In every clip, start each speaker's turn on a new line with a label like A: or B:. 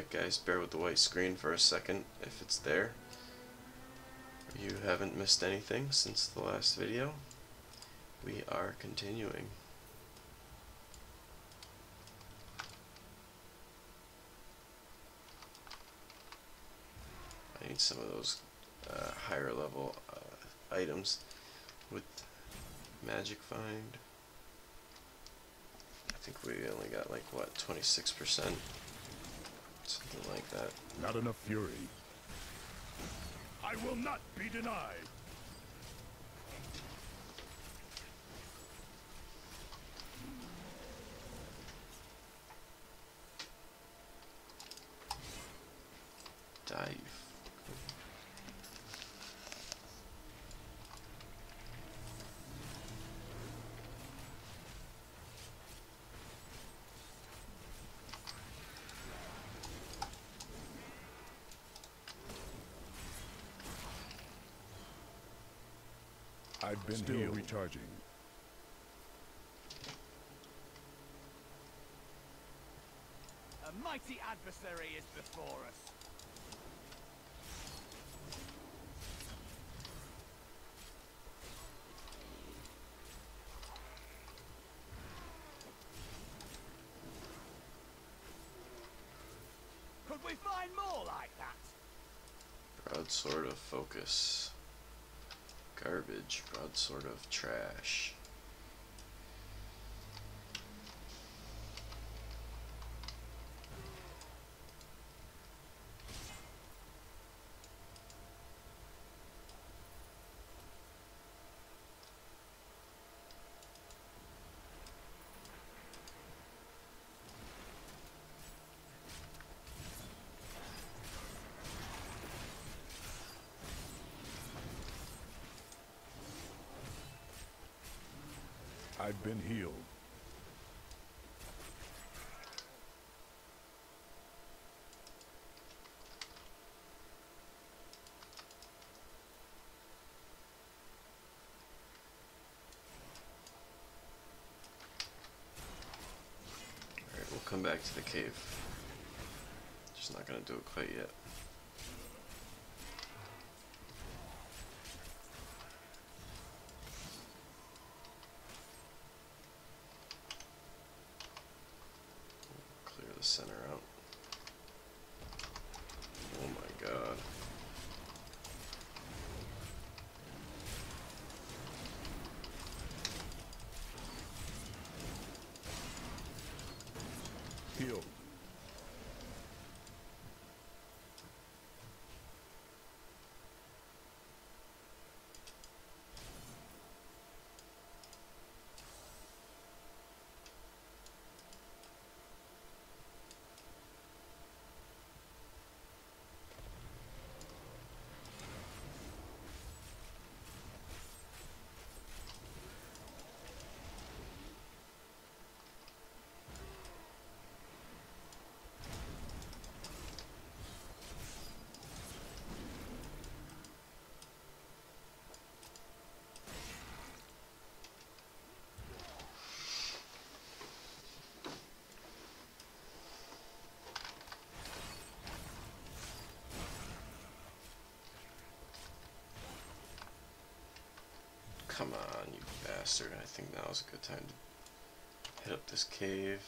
A: Alright guys, bear with the white screen for a second if it's there. You haven't missed anything since the last video. We are continuing. I need some of those uh, higher level uh, items with Magic Find. I think we only got like what 26%. Something like that.
B: Not enough fury. I will not be denied. I've been Still healed. recharging.
C: A mighty adversary is before us. Could we find more like that?
A: Broadsword of focus. Garbage, broadsword of trash.
B: I've been healed.
A: Alright, we'll come back to the cave. Just not gonna do it quite yet. Clear the center out. Oh my god.
B: Healed. Come on, you bastard. I think now is a good time to hit up this cave.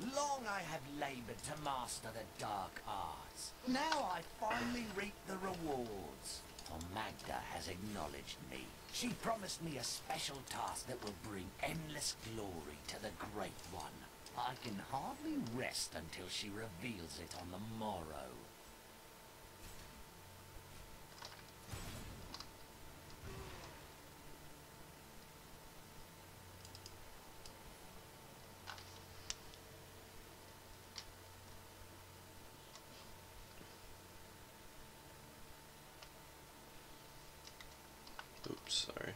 D: Long I have labored to master the dark arts. Now I finally reap the rewards. For Magda has acknowledged me. She promised me a special task that will bring endless glory to the Great One. I can hardly rest until she reveals it on the morrow.
A: Oops, sorry.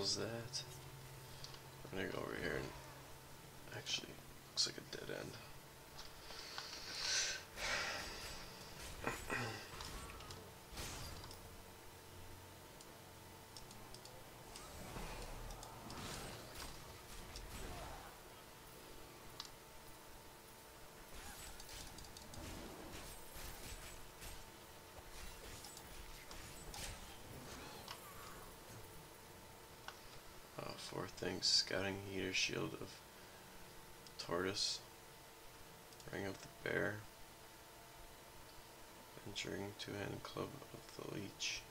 A: That? I'm gonna go over here and actually looks like a dead end. Uh, four things scouting heater shield of tortoise, ring of the bear, venturing two hand club of the leech,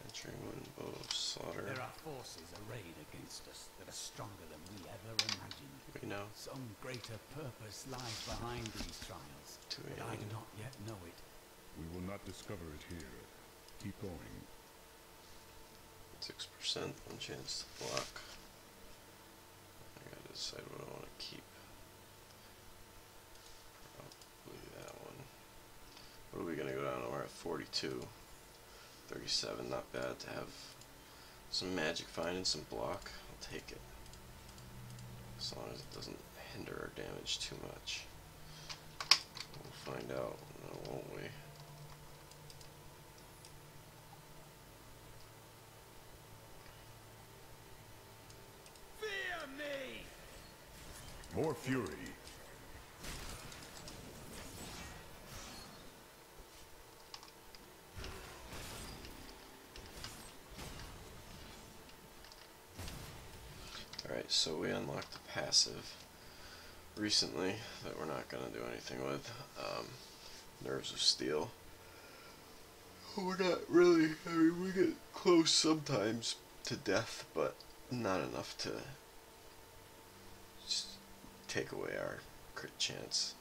A: venturing wind bow of slaughter.
D: There are forces arrayed against us that are stronger than we ever imagined.
A: We know
D: Some greater purpose lies behind these trials,
A: two
D: but I do not yet know it.
E: We will not discover it here. Keep going.
A: Six percent, one chance to block. I gotta decide what I want to keep. Probably that one. What are we gonna go down? to? We're at 42. 37, not bad to have some magic find and some block. I'll take it. As long as it doesn't hinder our damage too much. We'll find out, now, won't we?
C: Fear me!
E: More fury.
A: Alright, so we unlocked the passive recently that we're not going to do anything with. Um, Nerves of Steel. We're not really, I mean, we get close sometimes to death, but not enough to just take away our crit chance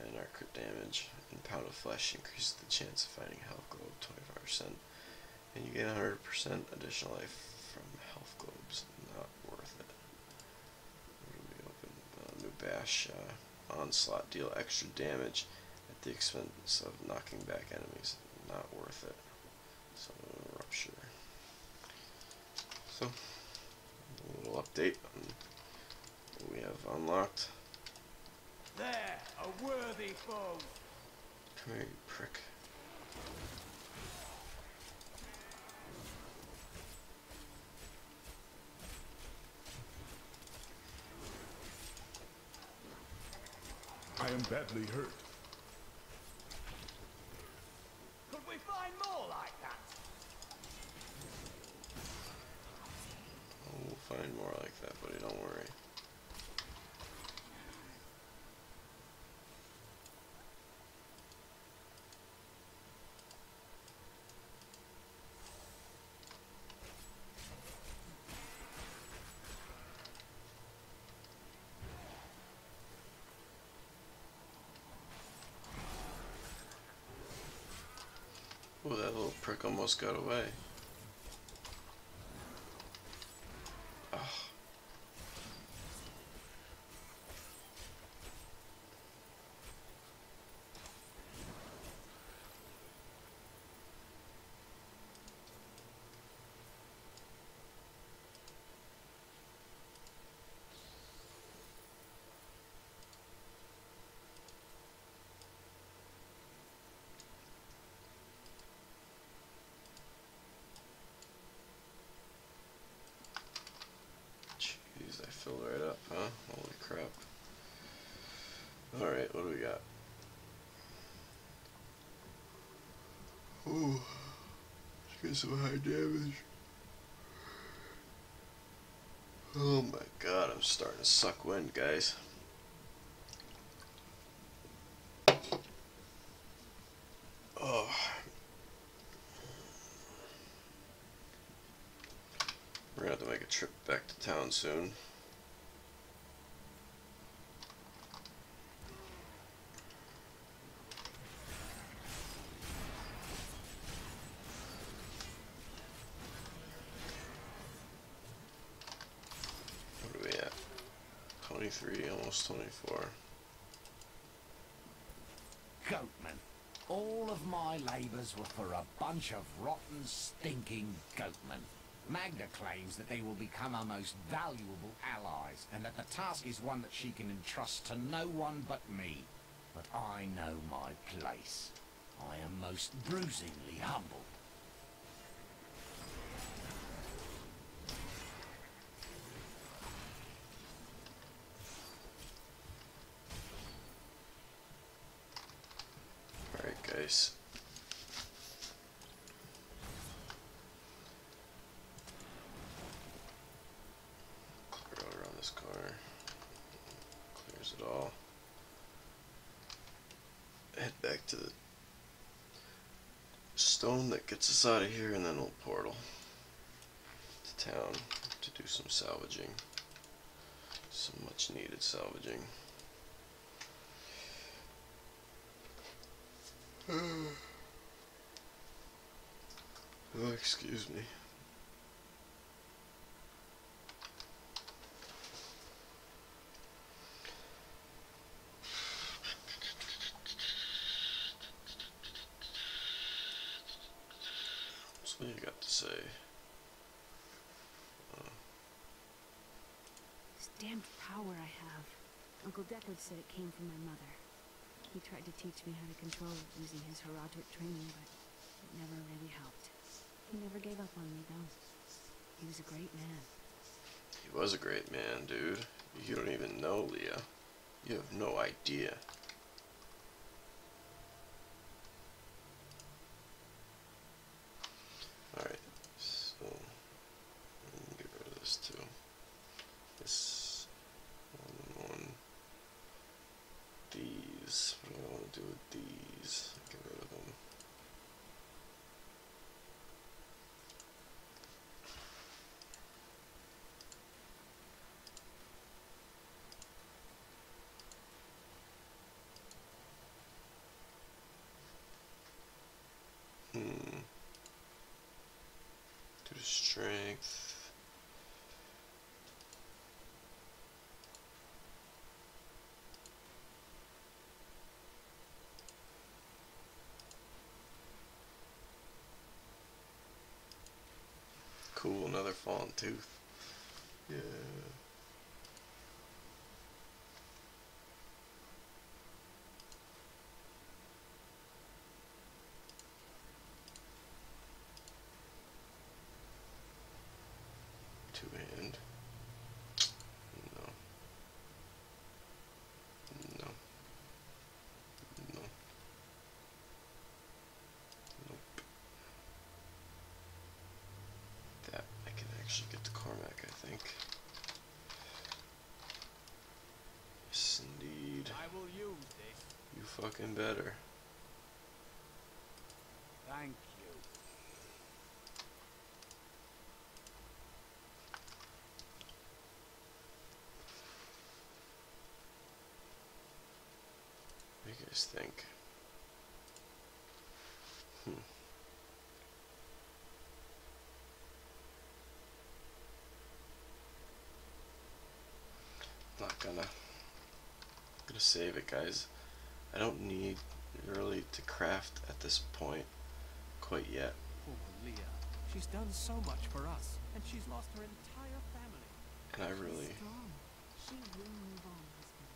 A: and our crit damage. And Pound of Flesh increases the chance of finding health globe 25%. And you get 100% additional life from health globes. Not worth it. We open? Uh, new bash. Uh, onslaught. Deal extra damage at the expense of knocking back enemies. Not worth it. So rupture. So a little update we have unlocked.
C: There, a worthy foe.
A: Come here, you prick.
E: I am badly hurt.
C: Could we find more like that?
A: Oh, we'll find more like that, buddy. Don't worry. Oh, that little prick almost got away. Ugh. Jeez, I filled right up, huh? Holy crap. Alright, what do we got? Ooh. Some high damage. Oh my god, I'm starting to suck wind, guys. Oh. We're gonna have to make a trip back to town soon. What are we at? 23, almost 24.
D: Goatman. All of my labours were for a bunch of rotten, stinking goatmen. Magda claims that they will become our most valuable allies, and that the task is one that she can entrust to no one but me. But I know my place. I am most bruisingly humble.
A: Alright, guys. Clear out around this corner. Clears it all. Head back to the stone that gets us out of here, and then we'll portal to town to do some salvaging. Some much needed salvaging. Oh, excuse me. So what you got to say?
F: This damned power I have. Uncle Deckard said it came from my mother. He tried to teach me how to control it using his Horadric training, but it never really helped. He never gave up on me, though. He was a great man.
A: He was a great man, dude. You don't even know, Leah. You have no idea. Alright, so let me get rid of this too. This one, one. These. What do I want to do with these? Get rid of them. Hmm. To the strength. Cool, another fallen tooth. Yeah. Two hand. No. No. No. Nope. That Actually get to Kormac, I think. Yes, indeed.
C: I will use this.
A: You fucking better.
C: Thank you.
A: What do you guys think? Hmm. Not gonna gonna save it guys. I don't need really to craft at this point quite yet.
C: Poor Leah. Uh, she's done so much for us, and she's lost her entire family.
A: And I really
F: Strong. She will move on, husband.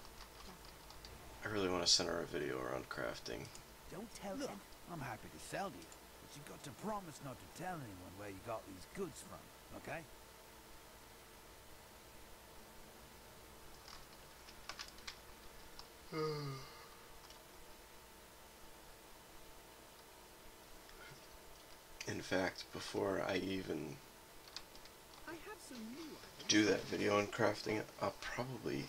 A: I really want to send her a video around crafting.
G: Don't tell
C: Look,
G: them. I'm happy to sell to you, but you got to promise not to tell anyone where you got these goods from, okay?
A: In fact, before I even
C: I have some new
A: do that video on crafting, I'll probably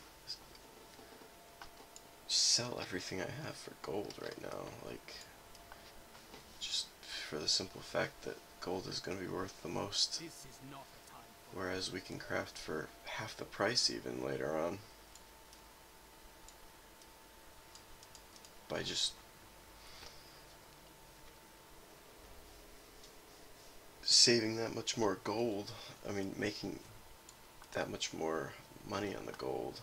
A: sell everything I have for gold right now. Like, just for the simple fact that gold is going to be worth the most.
C: This is not the time for
A: Whereas we can craft for half the price even later on. By just saving that much more gold. I mean, making that much more money on the gold.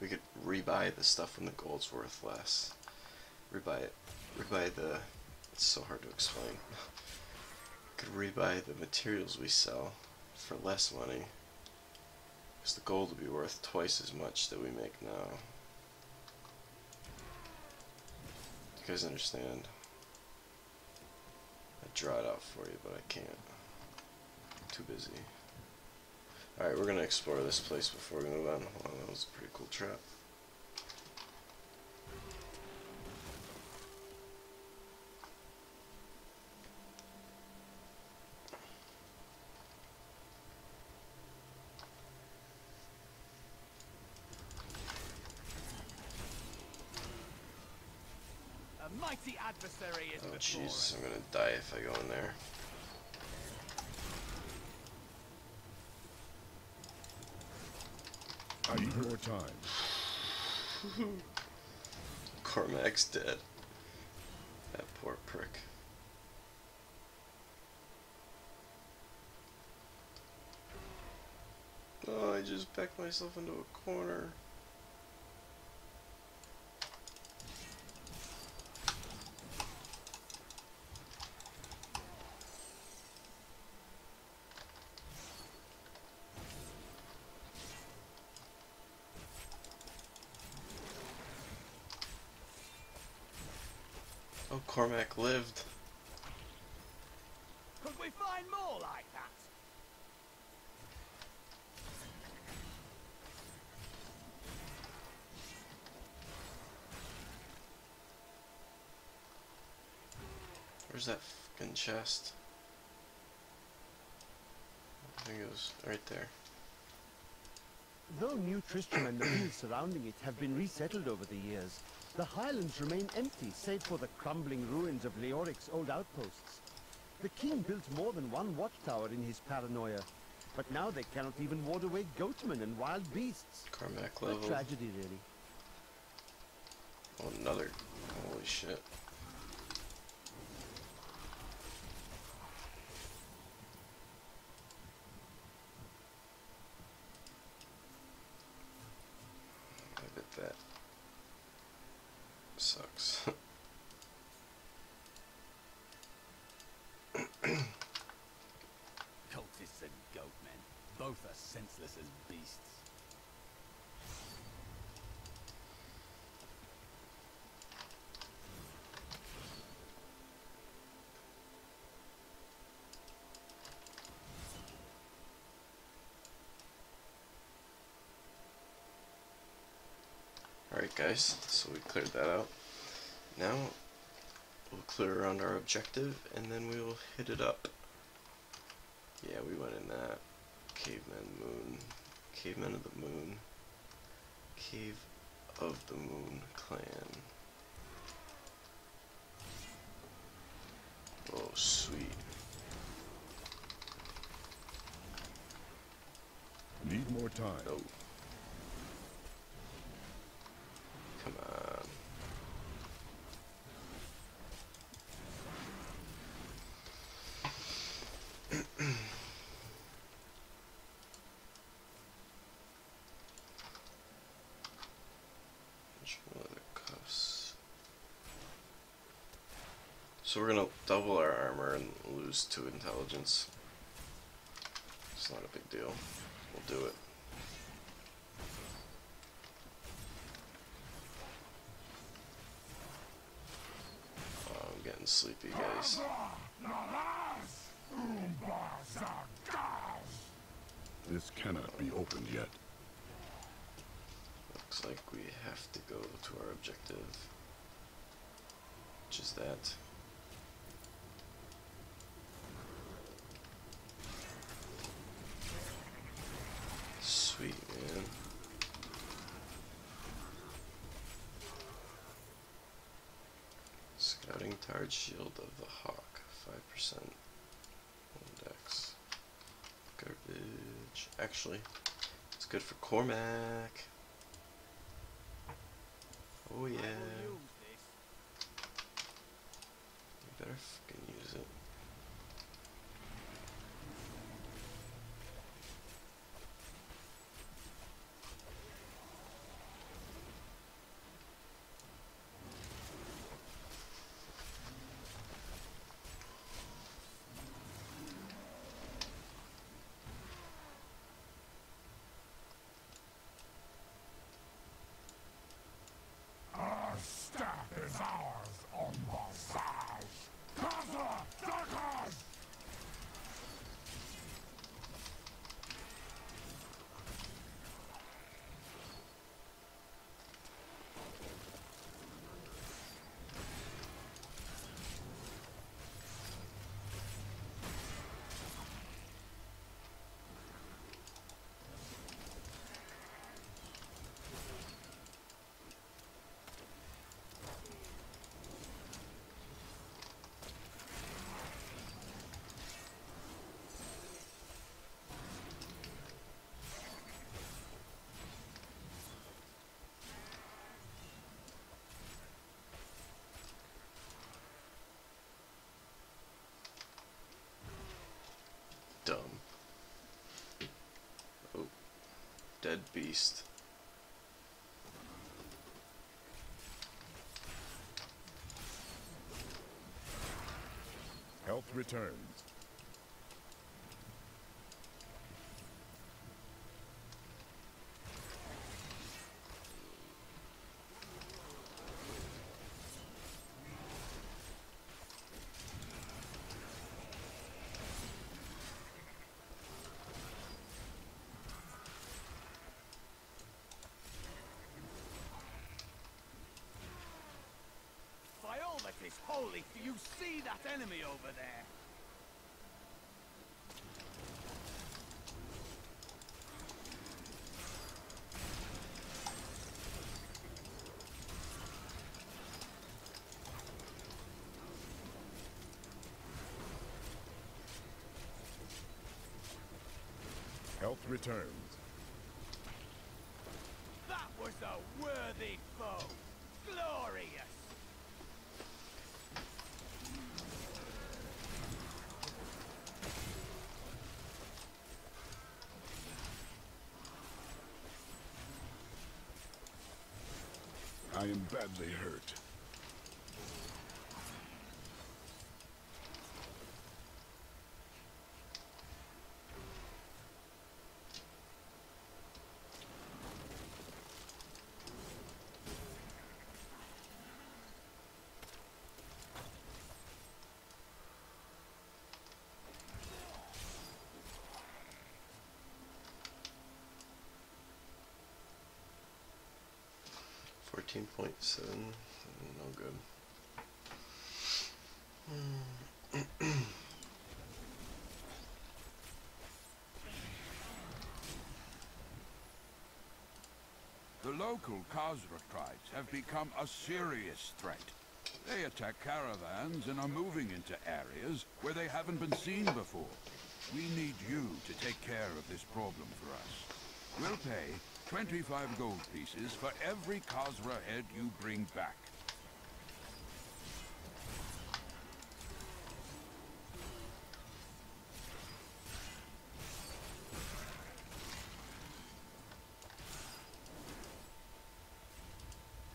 A: We, could rebuy the stuff when the gold's worth less. rebuy it. Rebuy the. It's so hard to explain. Could rebuy the materials we sell for less money. Because the gold would be worth twice as much that we make now. You guys understand? I draw it out for you, but I can't. I'm too busy. Alright, we're gonna explore this place before we move on. That was a pretty cool trap.
C: A mighty adversary is before
A: Jesus. I'm gonna die if I go in there.
E: I need more time.
A: Kormac's dead. That poor prick. Oh, I just backed myself into a corner. Kormac lived.
C: Could we find more like that?
A: Where's that fucking chest? I think it was right there.
H: Though New Tristram and the fields surrounding it have been resettled over the years, the highlands remain empty save for the crumbling ruins of Leoric's old outposts. The king built more than one watchtower in his paranoia, but now they cannot even ward away goatmen and wild beasts.
A: Kormac
H: A tragedy, really.
A: Oh, another. Holy shit. I bet that sucks.
G: Cultists and goatmen. Both are senseless as beasts.
A: Alright guys, so we cleared that out. Now we'll clear around our objective and then we will hit it up. Yeah, we went in that. Caveman Moon. Caveman of the Moon. Cave of the Moon Clan. Oh, sweet.
E: Need more time.
A: Oh. Come on. Which one of the cuffs? So we're gonna double our armor and lose two intelligence. It's not a big deal. We'll do it. Oh, I'm getting sleepy, guys.
E: This cannot be opened yet.
A: Looks like we have to go to our objective. Which is that. Sweet, man. Scouting Tarred Shield of the Hawk, 5%. Index. Garbage. Actually, it's good for Kormac. Oh yeah.
C: I will use this.
A: You better fucking use it. Beast.
E: Health returns.
G: By all that is holy, do you see that enemy over there?
E: Health returns.
G: That was a worthy foe. Glorious.
E: I am badly hurt.
A: Fourteen point seven, no good.
I: The local Khazra tribes have become a serious threat. They attack caravans and are moving into areas where they haven't been seen before. We need you to take care of this problem for us. We'll pay 25 gold pieces for every Khazra head you bring back.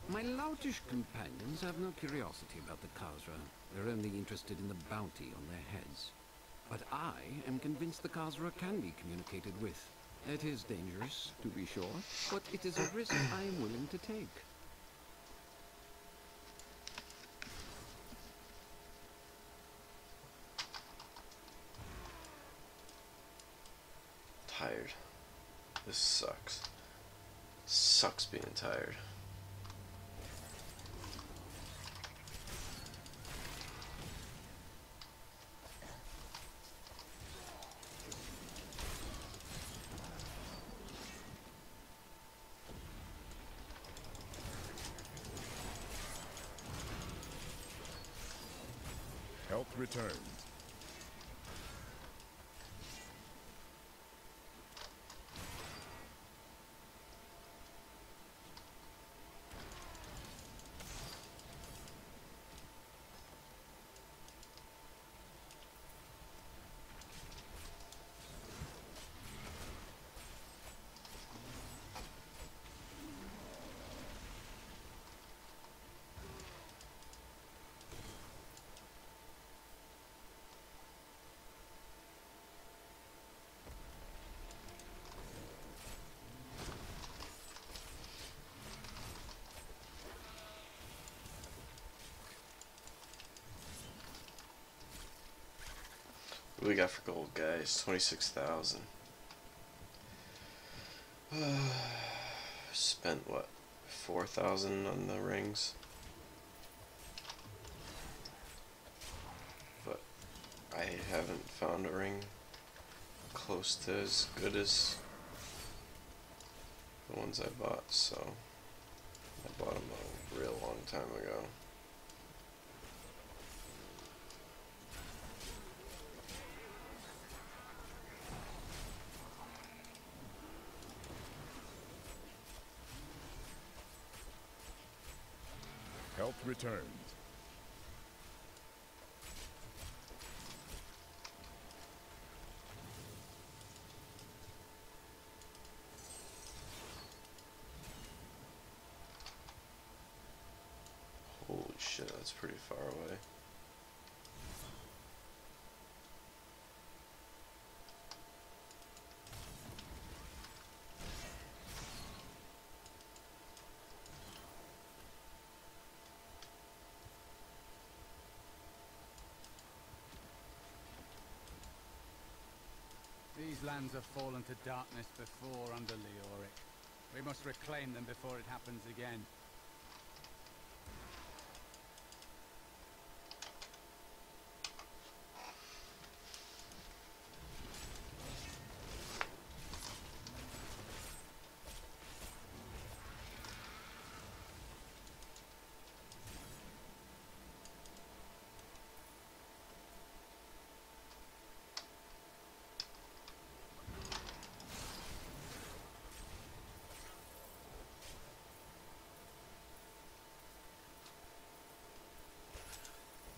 J: My loutish companions have no curiosity about the Khazra. They're only interested in the bounty on their heads. But I am convinced the Khazra can be communicated with. It is dangerous, to be sure, but it is a risk I am willing to take.
A: Tired. This sucks. Sucks being tired.
E: Health returns.
A: What we got for gold, guys? 26,000. Spent what? 4,000 on the rings? But I haven't found a ring close to as good as the ones I bought, so I bought them a real long time ago.
E: returns.
A: Holy shit, that's pretty far away.
K: Lands have fallen to darkness before under Leoric. We must reclaim them before it happens again.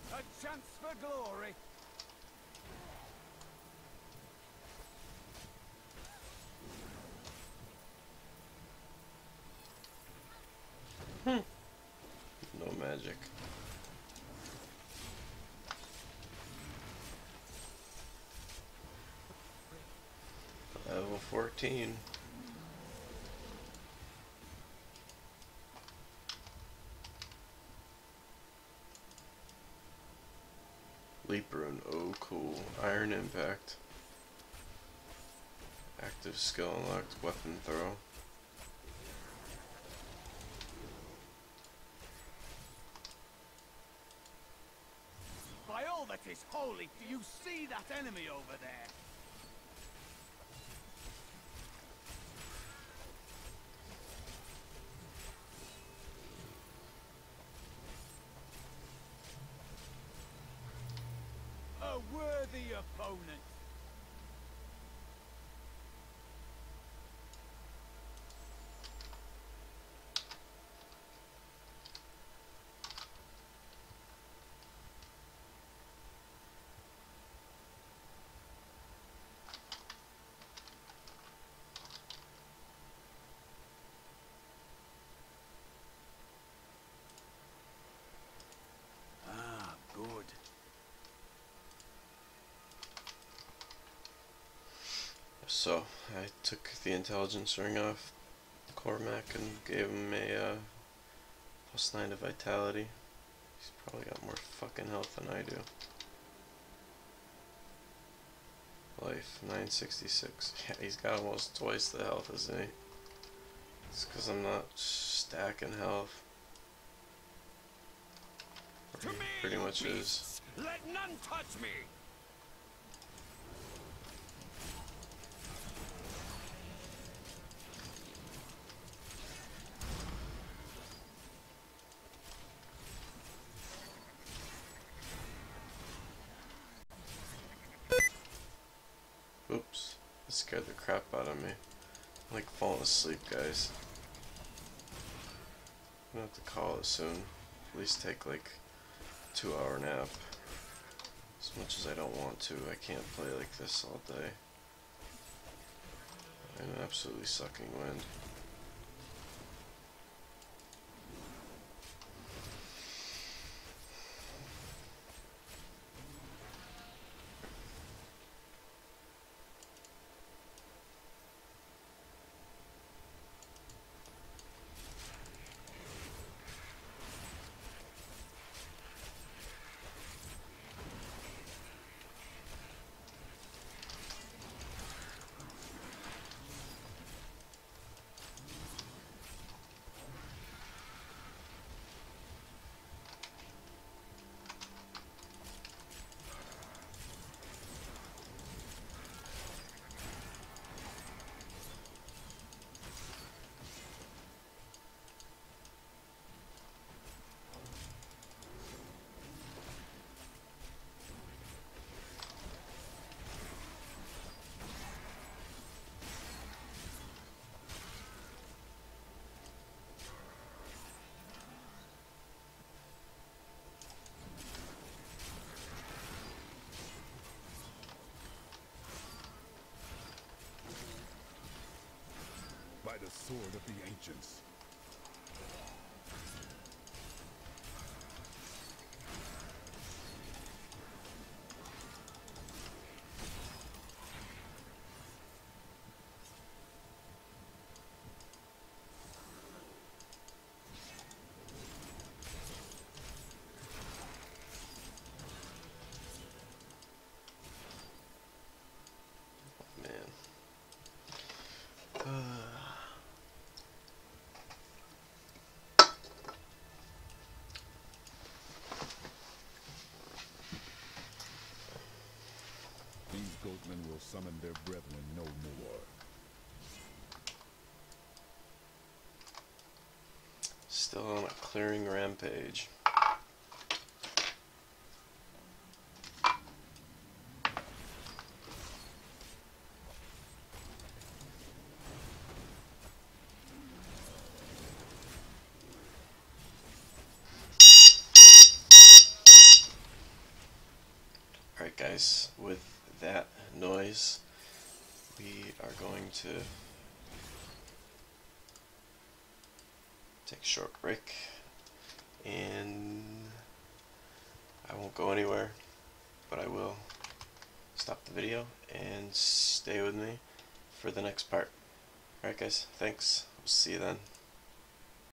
K: A chance for glory!
A: No magic. Level 14. Leap rune, oh cool. Iron impact. Active skill unlocked, weapon throw.
K: By all that is holy, do you see that enemy over there? A worthy opponent.
G: Ah, good.
A: So, I took the intelligence ring off Kormac and gave him a uh, plus 9 to vitality. He's probably got more fucking health than I do. Life, 966. Yeah, he's got almost twice the health as me. It's because I'm not stacking health. Pretty much is.
K: Let none touch me!
A: Oops. That scared the crap out of me. I'm like falling asleep, guys. I'm gonna have to call it soon. At least take like two hour nap. As much as I don't want to, I can't play like this all day. An absolutely sucking wind.
E: The sword of the ancients. their brethren no more.
A: Still on a clearing rampage. Alright guys, with that noise, we are going to take a short break and I won't go anywhere, but I will stop the video and stay with me for the next part. Alright guys, thanks. We'll see you then.